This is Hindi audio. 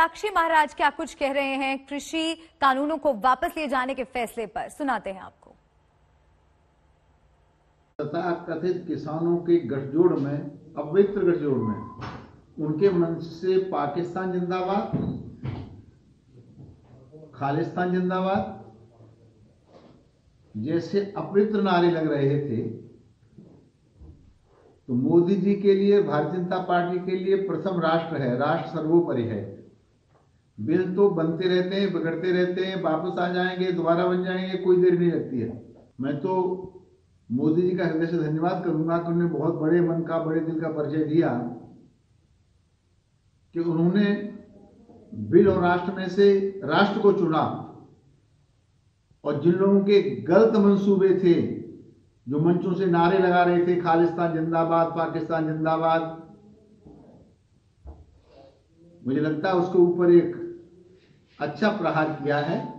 साक्षी महाराज क्या कुछ कह रहे हैं? कृषि कानूनों को वापस लिए जाने के फैसले पर। सुनाते हैं आपको। तथा कथित किसानों के गठजोड़ में अपवित्र गठजोड़ में, उनके मन से पाकिस्तान जिंदाबाद, खालिस्तान जिंदाबाद, जैसे अपवित्र नारे लग रहे थे तो मोदी जी के लिए, भारतीय जनता पार्टी के लिए प्रथम राष्ट्र है, राष्ट्र सर्वोपरि है। बिल तो बनते रहते हैं, बिगड़ते रहते हैं, वापस आ जाएँगे, दोबारा बन जाएँगे, कोई देर नहीं लगती है। मैं तो मोदी जी का हृदय से धन्यवाद करूँगा कि उन्होंने बहुत बड़े मन का, बड़े दिल का परिचय दिया कि उन्होंने बिल और राष्ट्र में से राष्ट्र को चुना और जिन लोगों के गलत मंसूबे थे, जो मंचों से नारे लगा रहे थे, खालिस्तान जिंदाबाद, पाकिस्तान जिंदाबाद, मुझे लगता है उसके ऊपर एक अच्छा प्रहार किया है।